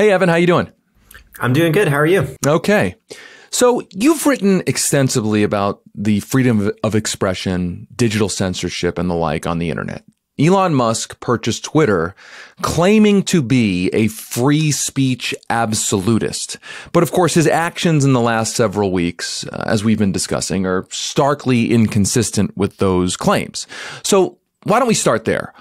Hey, Evan, how you doing? I'm doing good. How are you? Okay. So you've written extensively about the freedom of expression, digital censorship, and the like on the internet. Elon Musk purchased Twitter claiming to be a free speech absolutist. But of course, his actions in the last several weeks, uh, as we've been discussing, are starkly inconsistent with those claims. So why don't we start there?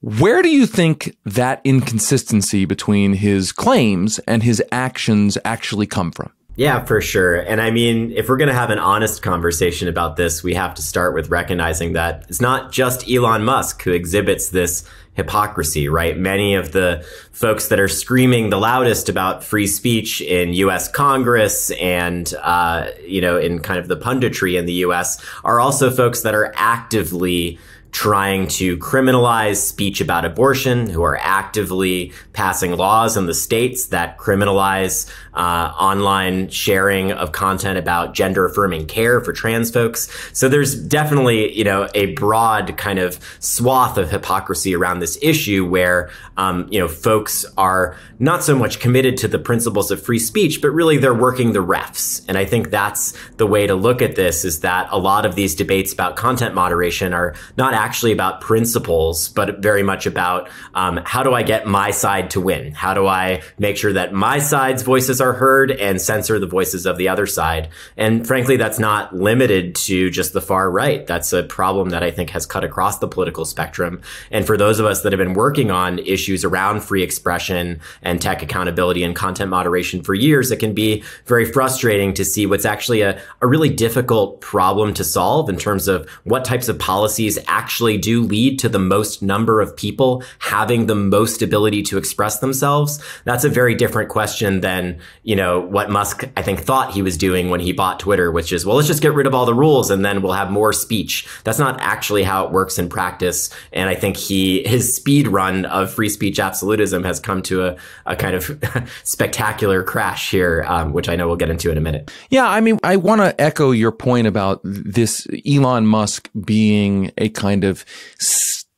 Where do you think that inconsistency between his claims and his actions actually come from? Yeah, for sure. And I mean, if we're going to have an honest conversation about this, we have to start with recognizing that it's not just Elon Musk who exhibits this hypocrisy, right? Many of the folks that are screaming the loudest about free speech in U.S. Congress and, uh, you know, in kind of the punditry in the U.S. are also folks that are actively trying to criminalize speech about abortion, who are actively passing laws in the states that criminalize uh, online sharing of content about gender affirming care for trans folks. So there's definitely, you know, a broad kind of swath of hypocrisy around this issue where, um, you know, folks are not so much committed to the principles of free speech, but really they're working the refs. And I think that's the way to look at this is that a lot of these debates about content moderation are not actually about principles, but very much about um, how do I get my side to win? How do I make sure that my side's voices are heard and censor the voices of the other side? And frankly, that's not limited to just the far right. That's a problem that I think has cut across the political spectrum. And for those of us that have been working on issues around free expression and tech accountability and content moderation for years, it can be very frustrating to see what's actually a, a really difficult problem to solve in terms of what types of policies actually do lead to the most number of people having the most ability to express themselves, that's a very different question than, you know, what Musk, I think, thought he was doing when he bought Twitter, which is, well, let's just get rid of all the rules and then we'll have more speech. That's not actually how it works in practice. And I think he, his speed run of free speech absolutism has come to a, a kind of spectacular crash here, um, which I know we'll get into in a minute. Yeah. I mean, I want to echo your point about this Elon Musk being a kind of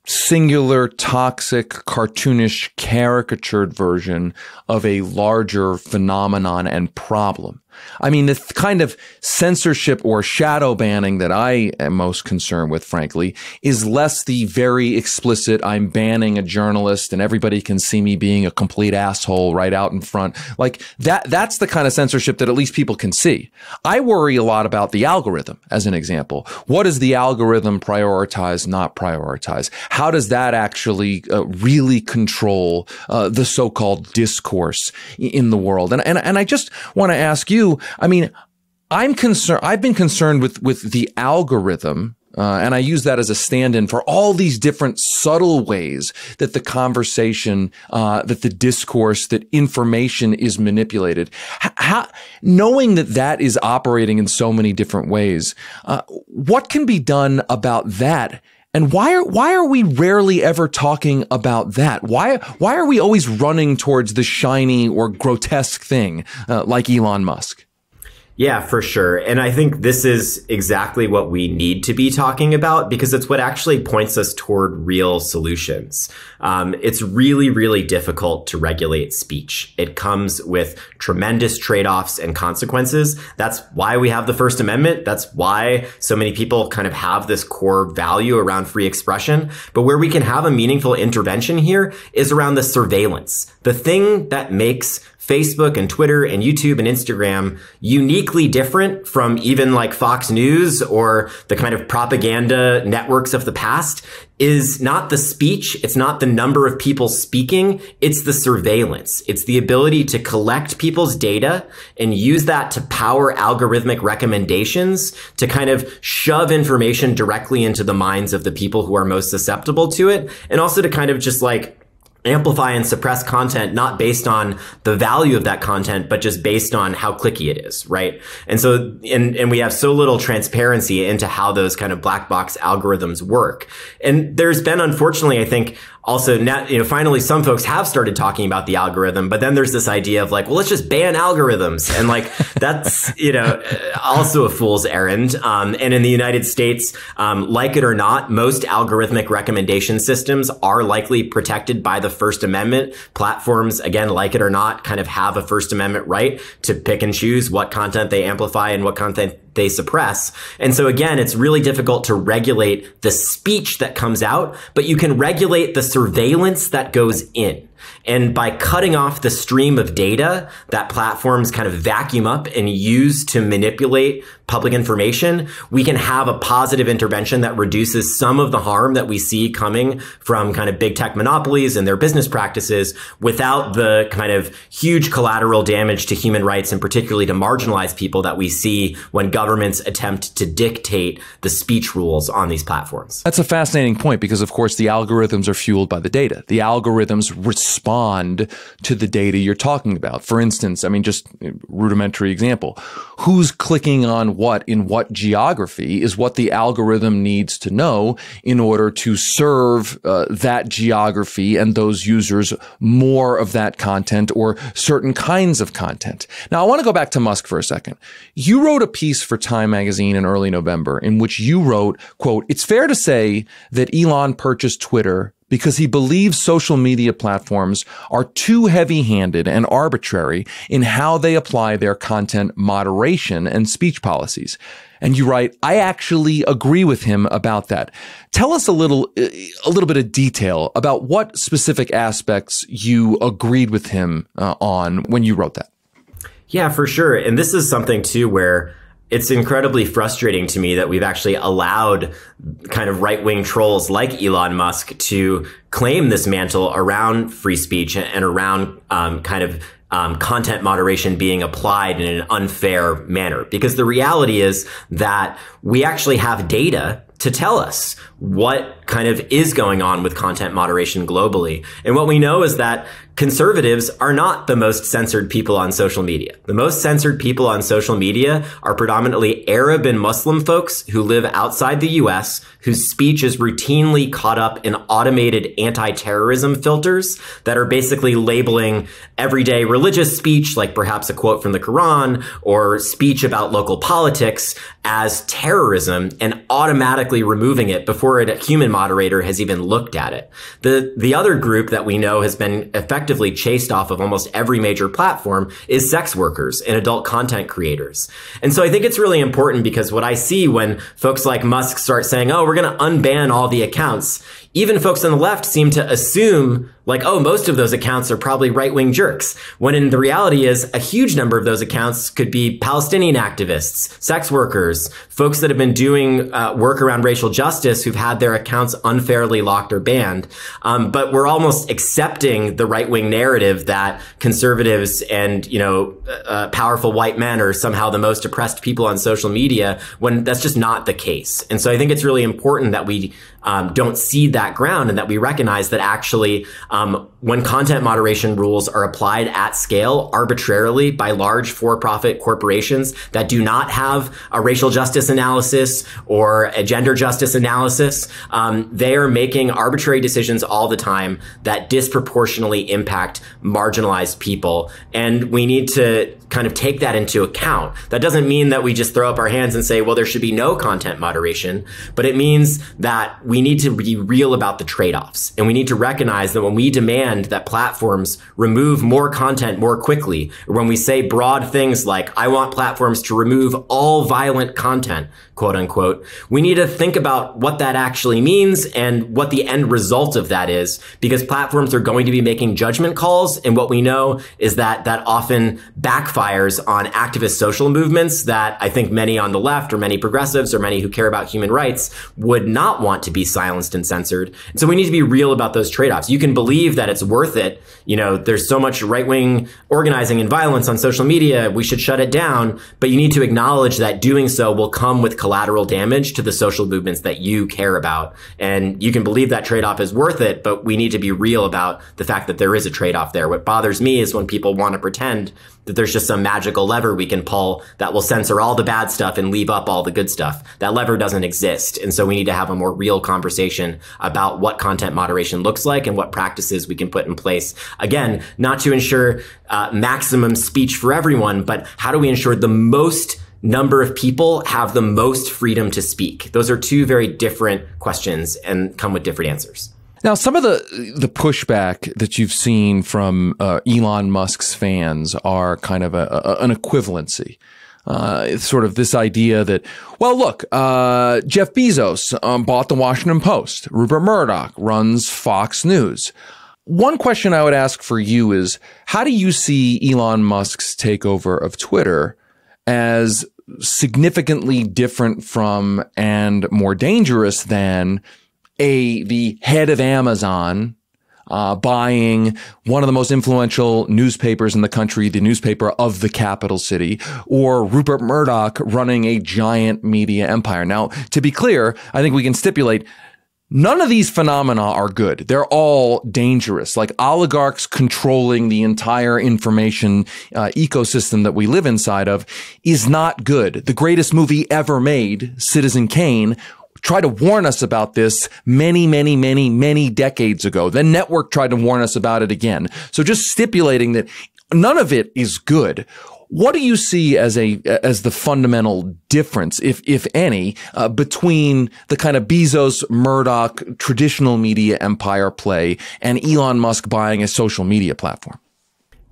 singular, toxic, cartoonish, caricatured version of a larger phenomenon and problem. I mean, the kind of censorship or shadow banning that I am most concerned with, frankly, is less the very explicit, I'm banning a journalist and everybody can see me being a complete asshole right out in front. Like that, that's the kind of censorship that at least people can see. I worry a lot about the algorithm as an example. What does the algorithm prioritize, not prioritize? How does that actually uh, really control uh, the so-called discourse in the world? And, and, and I just want to ask you, I mean, I'm concerned. I've been concerned with with the algorithm, uh, and I use that as a stand-in for all these different subtle ways that the conversation, uh, that the discourse, that information is manipulated. How, knowing that that is operating in so many different ways, uh, what can be done about that? And why are why are we rarely ever talking about that? Why why are we always running towards the shiny or grotesque thing uh, like Elon Musk? Yeah, for sure. And I think this is exactly what we need to be talking about because it's what actually points us toward real solutions. Um, it's really, really difficult to regulate speech. It comes with tremendous trade offs and consequences. That's why we have the First Amendment. That's why so many people kind of have this core value around free expression. But where we can have a meaningful intervention here is around the surveillance. The thing that makes Facebook and Twitter and YouTube and Instagram uniquely different from even like Fox News or the kind of propaganda networks of the past is not the speech. It's not the number of people speaking. It's the surveillance. It's the ability to collect people's data and use that to power algorithmic recommendations to kind of shove information directly into the minds of the people who are most susceptible to it. And also to kind of just like amplify and suppress content not based on the value of that content but just based on how clicky it is right? And so and and we have so little transparency into how those kind of black box algorithms work. And there's been unfortunately i think also now, you know, finally some folks have started talking about the algorithm, but then there's this idea of like, well, let's just ban algorithms. And like, that's, you know, also a fool's errand. Um, and in the United States, um, like it or not, most algorithmic recommendation systems are likely protected by the First Amendment. Platforms, again, like it or not, kind of have a First Amendment right to pick and choose what content they amplify and what content they suppress. And so again, it's really difficult to regulate the speech that comes out, but you can regulate the surveillance that goes in. And by cutting off the stream of data that platforms kind of vacuum up and use to manipulate public information, we can have a positive intervention that reduces some of the harm that we see coming from kind of big tech monopolies and their business practices without the kind of huge collateral damage to human rights and particularly to marginalized people that we see when governments attempt to dictate the speech rules on these platforms. That's a fascinating point because, of course, the algorithms are fueled by the data. The algorithms respond to the data you're talking about. For instance, I mean, just rudimentary example, who's clicking on what in what geography is what the algorithm needs to know in order to serve uh, that geography and those users more of that content or certain kinds of content. Now, I want to go back to Musk for a second. You wrote a piece for Time magazine in early November in which you wrote, quote, it's fair to say that Elon purchased Twitter because he believes social media platforms are too heavy handed and arbitrary in how they apply their content moderation and speech policies. And you write, I actually agree with him about that. Tell us a little, a little bit of detail about what specific aspects you agreed with him uh, on when you wrote that. Yeah, for sure. And this is something too where it's incredibly frustrating to me that we've actually allowed kind of right wing trolls like Elon Musk to claim this mantle around free speech and around um, kind of um, content moderation being applied in an unfair manner. Because the reality is that we actually have data to tell us what kind of is going on with content moderation globally. And what we know is that conservatives are not the most censored people on social media. The most censored people on social media are predominantly Arab and Muslim folks who live outside the US, whose speech is routinely caught up in automated anti-terrorism filters that are basically labeling everyday religious speech, like perhaps a quote from the Quran or speech about local politics as terrorism and automatically removing it before a human moderator has even looked at it. The, the other group that we know has been effectively chased off of almost every major platform is sex workers and adult content creators. And so I think it's really important because what I see when folks like Musk start saying, oh, we're going to unban all the accounts, even folks on the left seem to assume like, oh, most of those accounts are probably right wing jerks. When in the reality is a huge number of those accounts could be Palestinian activists, sex workers, folks that have been doing uh, work around racial justice who've had their accounts unfairly locked or banned. Um, but we're almost accepting the right wing narrative that conservatives and, you know, uh, uh, powerful white men are somehow the most oppressed people on social media when that's just not the case. And so I think it's really important that we um, don't cede that ground and that we recognize that actually um, when content moderation rules are applied at scale arbitrarily by large for-profit corporations that do not have a racial justice analysis or a gender justice analysis um, they are making arbitrary decisions all the time that disproportionately impact marginalized people and we need to kind of take that into account. That doesn't mean that we just throw up our hands and say, well, there should be no content moderation, but it means that we need to be real about the trade-offs. And we need to recognize that when we demand that platforms remove more content more quickly, when we say broad things like, I want platforms to remove all violent content, quote unquote, we need to think about what that actually means and what the end result of that is, because platforms are going to be making judgment calls. And what we know is that that often backfires on activist social movements that I think many on the left or many progressives or many who care about human rights would not want to be silenced and censored. And so we need to be real about those trade-offs. You can believe that it's worth it. You know, there's so much right-wing organizing and violence on social media. We should shut it down. But you need to acknowledge that doing so will come with collateral damage to the social movements that you care about. And you can believe that trade off is worth it, but we need to be real about the fact that there is a trade off there. What bothers me is when people want to pretend that there's just some magical lever we can pull that will censor all the bad stuff and leave up all the good stuff. That lever doesn't exist. And so we need to have a more real conversation about what content moderation looks like and what practices we can put in place. Again, not to ensure uh, maximum speech for everyone, but how do we ensure the most number of people have the most freedom to speak? Those are two very different questions and come with different answers. Now, some of the the pushback that you've seen from uh, Elon Musk's fans are kind of a, a, an equivalency. Uh, sort of this idea that, well, look, uh, Jeff Bezos um, bought the Washington Post. Rupert Murdoch runs Fox News. One question I would ask for you is, how do you see Elon Musk's takeover of Twitter as significantly different from and more dangerous than a the head of Amazon uh, buying one of the most influential newspapers in the country, the newspaper of the capital city, or Rupert Murdoch running a giant media empire. Now, to be clear, I think we can stipulate None of these phenomena are good. They're all dangerous. Like oligarchs controlling the entire information uh, ecosystem that we live inside of is not good. The greatest movie ever made, Citizen Kane, tried to warn us about this many, many, many, many decades ago. The network tried to warn us about it again. So just stipulating that none of it is good. What do you see as a as the fundamental difference, if if any, uh, between the kind of Bezos, Murdoch, traditional media empire play and Elon Musk buying a social media platform?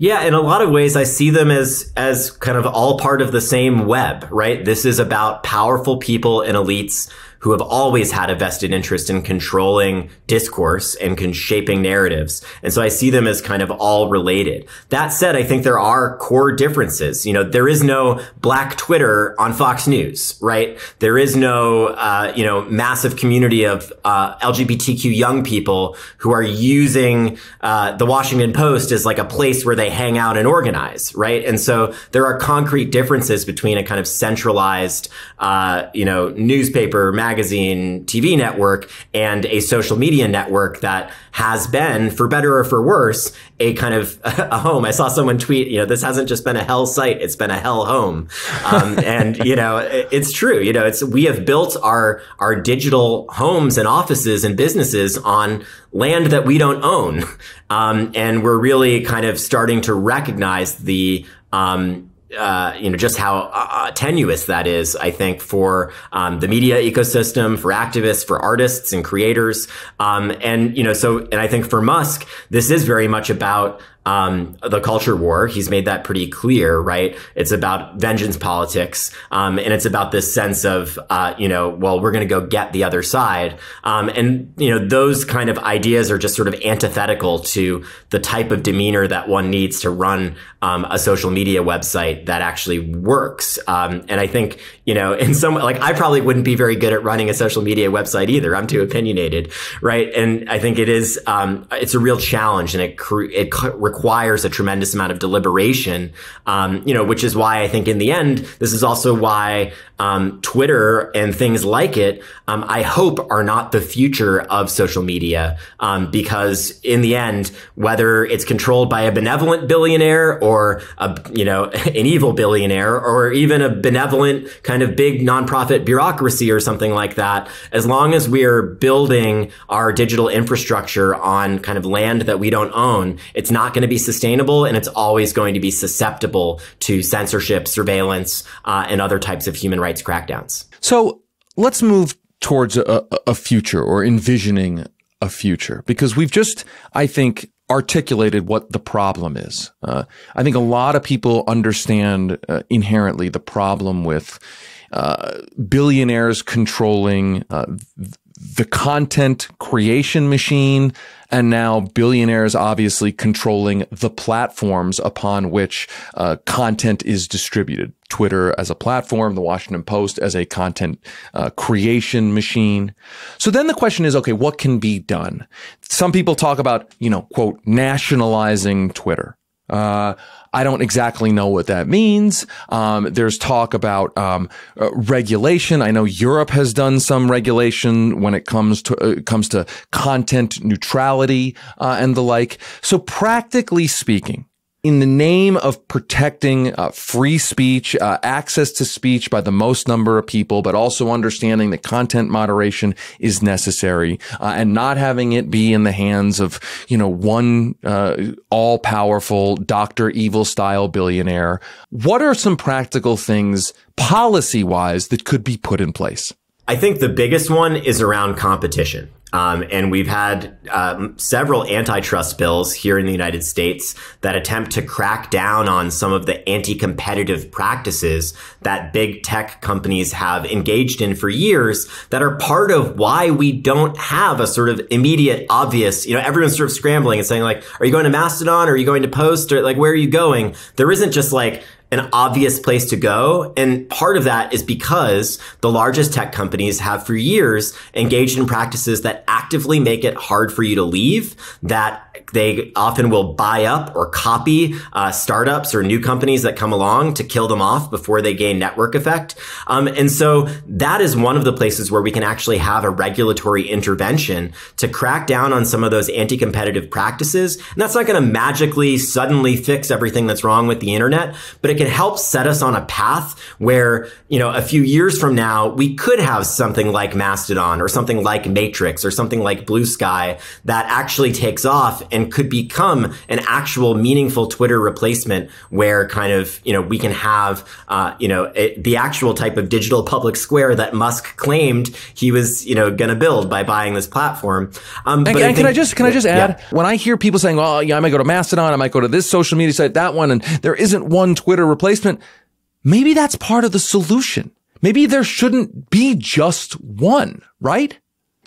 Yeah, in a lot of ways, I see them as as kind of all part of the same web, right? This is about powerful people and elites who have always had a vested interest in controlling discourse and shaping narratives. And so I see them as kind of all related. That said, I think there are core differences. You know, there is no black Twitter on Fox News, right? There is no, uh, you know, massive community of uh, LGBTQ young people who are using uh, the Washington Post as like a place where they hang out and organize, right? And so there are concrete differences between a kind of centralized, uh, you know, newspaper, magazine TV network and a social media network that has been, for better or for worse, a kind of a home. I saw someone tweet, you know, this hasn't just been a hell site; it's been a hell home. Um, and you know, it's true. You know, it's we have built our our digital homes and offices and businesses on land that we don't own, um, and we're really kind of starting to recognize the um, uh, you know just how uh, uh, tenuous that is. I think for um, the media ecosystem, for activists, for artists and creators, um, and you know so and I think for Musk, this is very much about um, the culture war. He's made that pretty clear, right? It's about vengeance politics, um, and it's about this sense of, uh, you know, well, we're going to go get the other side, um, and you know, those kind of ideas are just sort of antithetical to the type of demeanor that one needs to run um, a social media website that actually works. Um, and I think, you know, in some like I probably wouldn't be very good at running a social media website either. I'm too opinionated, right? And I think it is, um, it's a real challenge, and it it requires requires a tremendous amount of deliberation, um, you know, which is why I think in the end, this is also why um, Twitter and things like it, um, I hope are not the future of social media, um, because in the end, whether it's controlled by a benevolent billionaire or a, you know, an evil billionaire or even a benevolent kind of big nonprofit bureaucracy or something like that, as long as we are building our digital infrastructure on kind of land that we don't own, it's not going to be sustainable and it's always going to be susceptible to censorship, surveillance, uh, and other types of human rights crackdowns. So let's move towards a, a future or envisioning a future because we've just, I think, articulated what the problem is. Uh, I think a lot of people understand uh, inherently the problem with uh, billionaires controlling uh, the content creation machine, and now billionaires obviously controlling the platforms upon which uh, content is distributed. Twitter as a platform, the Washington Post as a content uh, creation machine. So then the question is, okay, what can be done? Some people talk about, you know, quote, nationalizing Twitter. Uh, I don't exactly know what that means. Um, there's talk about um, uh, regulation. I know Europe has done some regulation when it comes to uh, comes to content neutrality uh, and the like. So, practically speaking, in the name of protecting uh, free speech, uh, access to speech by the most number of people, but also understanding that content moderation is necessary uh, and not having it be in the hands of, you know, one uh, all powerful Dr. Evil style billionaire. What are some practical things policy wise that could be put in place? I think the biggest one is around competition. Um, and we've had um, several antitrust bills here in the United States that attempt to crack down on some of the anti-competitive practices that big tech companies have engaged in for years that are part of why we don't have a sort of immediate, obvious, you know, everyone's sort of scrambling and saying like, are you going to Mastodon? Are you going to Post? Or like, where are you going? There isn't just like, an obvious place to go. And part of that is because the largest tech companies have for years engaged in practices that actively make it hard for you to leave, that they often will buy up or copy uh, startups or new companies that come along to kill them off before they gain network effect. Um, and so that is one of the places where we can actually have a regulatory intervention to crack down on some of those anti-competitive practices. And that's not going to magically suddenly fix everything that's wrong with the internet, but it can help set us on a path where, you know, a few years from now, we could have something like Mastodon or something like Matrix or something like Bluesky that actually takes off and could become an actual meaningful Twitter replacement where kind of, you know, we can have, uh, you know, it, the actual type of digital public square that Musk claimed he was, you know, going to build by buying this platform. Um, and, and I can I just, can I just add, yeah. when I hear people saying, well, yeah, I might go to Mastodon, I might go to this social media site, that one, and there isn't one Twitter replacement, maybe that's part of the solution. Maybe there shouldn't be just one, right?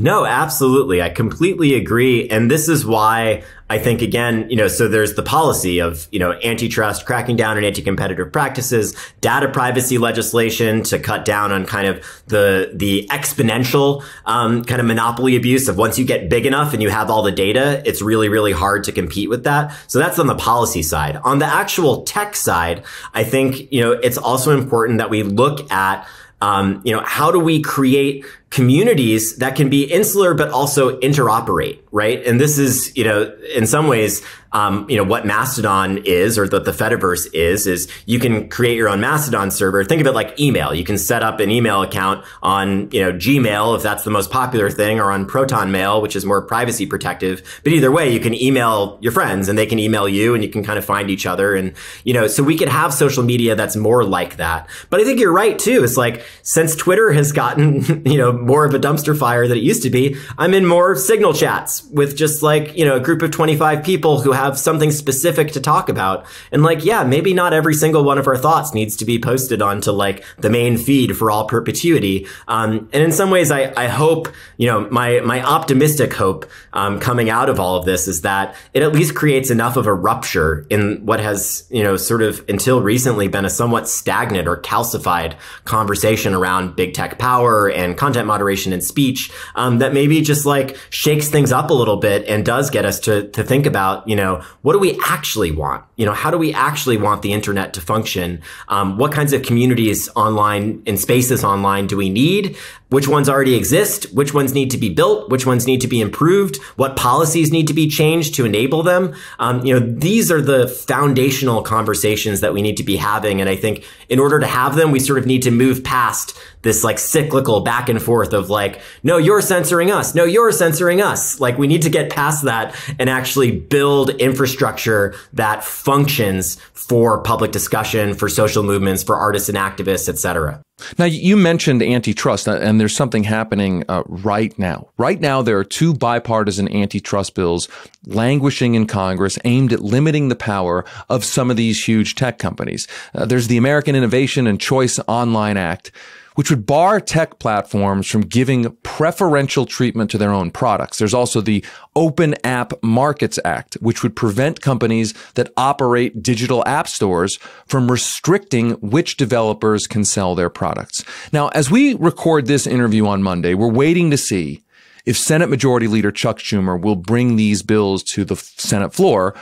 No, absolutely. I completely agree. And this is why I think again, you know, so there's the policy of, you know, antitrust, cracking down on anti-competitive practices, data privacy legislation to cut down on kind of the, the exponential, um, kind of monopoly abuse of once you get big enough and you have all the data, it's really, really hard to compete with that. So that's on the policy side. On the actual tech side, I think, you know, it's also important that we look at um, you know, how do we create communities that can be insular but also interoperate, right? And this is, you know, in some ways, um, you know, what Mastodon is or that the Fediverse is, is you can create your own Mastodon server. Think of it like email. You can set up an email account on, you know, Gmail if that's the most popular thing or on Proton Mail, which is more privacy protective. But either way, you can email your friends and they can email you and you can kind of find each other. And, you know, so we could have social media that's more like that. But I think you're right too. It's like since Twitter has gotten, you know, more of a dumpster fire than it used to be. I'm in more signal chats with just like, you know, a group of 25 people who something specific to talk about. And like, yeah, maybe not every single one of our thoughts needs to be posted onto like the main feed for all perpetuity. Um, and in some ways, I, I hope, you know, my, my optimistic hope, um, coming out of all of this is that it at least creates enough of a rupture in what has, you know, sort of until recently been a somewhat stagnant or calcified conversation around big tech power and content moderation and speech um, that maybe just like shakes things up a little bit and does get us to to think about you know what do we actually want you know how do we actually want the internet to function um, what kinds of communities online and spaces online do we need which ones already exist, which ones need to be built, which ones need to be improved, what policies need to be changed to enable them. Um, you know, these are the foundational conversations that we need to be having. And I think in order to have them, we sort of need to move past this like cyclical back and forth of like, no, you're censoring us. No, you're censoring us. Like we need to get past that and actually build infrastructure that functions for public discussion, for social movements, for artists and activists, et cetera. Now, you mentioned antitrust, and there's something happening uh, right now. Right now, there are two bipartisan antitrust bills languishing in Congress aimed at limiting the power of some of these huge tech companies. Uh, there's the American Innovation and Choice Online Act, which would bar tech platforms from giving preferential treatment to their own products. There's also the Open App Markets Act, which would prevent companies that operate digital app stores from restricting which developers can sell their products. Now, as we record this interview on Monday, we're waiting to see if Senate Majority Leader Chuck Schumer will bring these bills to the Senate floor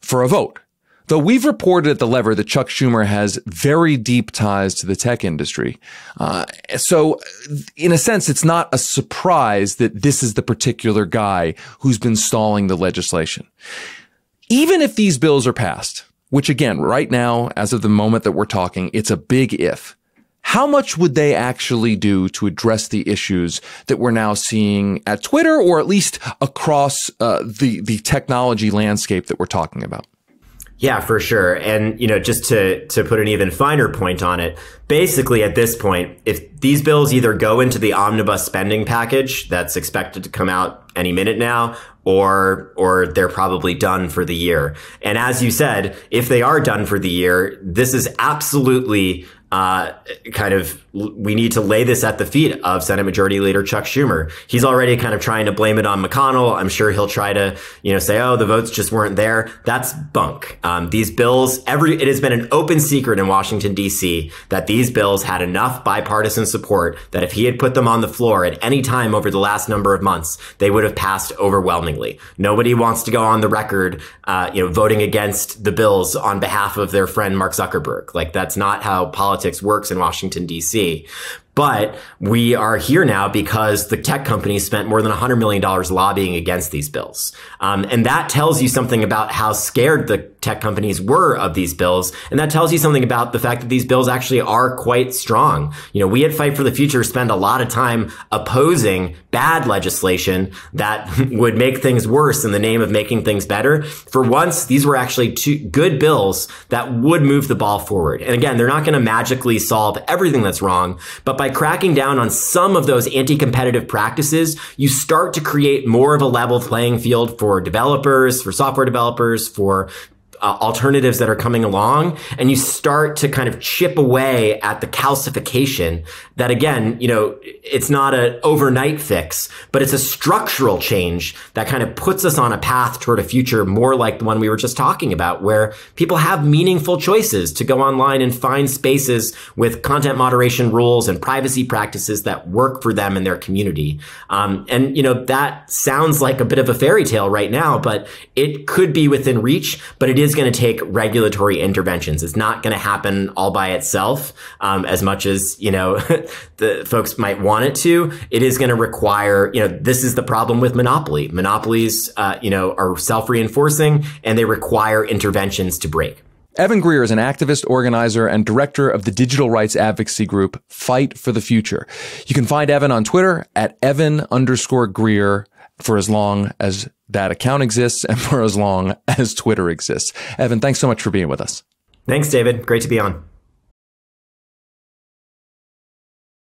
for a vote. Though we've reported at the lever that Chuck Schumer has very deep ties to the tech industry. Uh, so in a sense, it's not a surprise that this is the particular guy who's been stalling the legislation. Even if these bills are passed, which again, right now, as of the moment that we're talking, it's a big if. How much would they actually do to address the issues that we're now seeing at Twitter, or at least across uh, the the technology landscape that we're talking about? Yeah, for sure. And you know, just to to put an even finer point on it, basically at this point, if these bills either go into the omnibus spending package that's expected to come out any minute now, or or they're probably done for the year. And as you said, if they are done for the year, this is absolutely uh, kind of we need to lay this at the feet of Senate Majority Leader Chuck Schumer. He's already kind of trying to blame it on McConnell. I'm sure he'll try to you know say, oh, the votes just weren't there. That's bunk. Um, these bills, every it has been an open secret in Washington D.C. that these bills had enough bipartisan support that if he had put them on the floor at any time over the last number of months, they would have passed overwhelmingly. Nobody wants to go on the record, uh, you know, voting against the bills on behalf of their friend Mark Zuckerberg. Like that's not how politics works in Washington, D.C. But we are here now because the tech companies spent more than $100 million lobbying against these bills. Um, and that tells you something about how scared the tech companies were of these bills. And that tells you something about the fact that these bills actually are quite strong. You know, we at Fight for the Future spend a lot of time opposing bad legislation that would make things worse in the name of making things better. For once, these were actually two good bills that would move the ball forward. And again, they're not going to magically solve everything that's wrong, but by cracking down on some of those anti-competitive practices, you start to create more of a level playing field for developers, for software developers, for uh, alternatives that are coming along and you start to kind of chip away at the calcification that again you know it's not an overnight fix but it's a structural change that kind of puts us on a path toward a future more like the one we were just talking about where people have meaningful choices to go online and find spaces with content moderation rules and privacy practices that work for them and their community. Um, and you know that sounds like a bit of a fairy tale right now but it could be within reach but it going to take regulatory interventions. It's not going to happen all by itself um, as much as you know the folks might want it to. It is going to require you know this is the problem with monopoly. Monopolies uh, you know are self reinforcing and they require interventions to break. Evan Greer is an activist, organizer, and director of the digital rights advocacy group Fight for the Future. You can find Evan on Twitter at Evan underscore Greer for as long as that account exists and for as long as Twitter exists. Evan, thanks so much for being with us. Thanks, David. Great to be on.